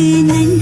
tin anh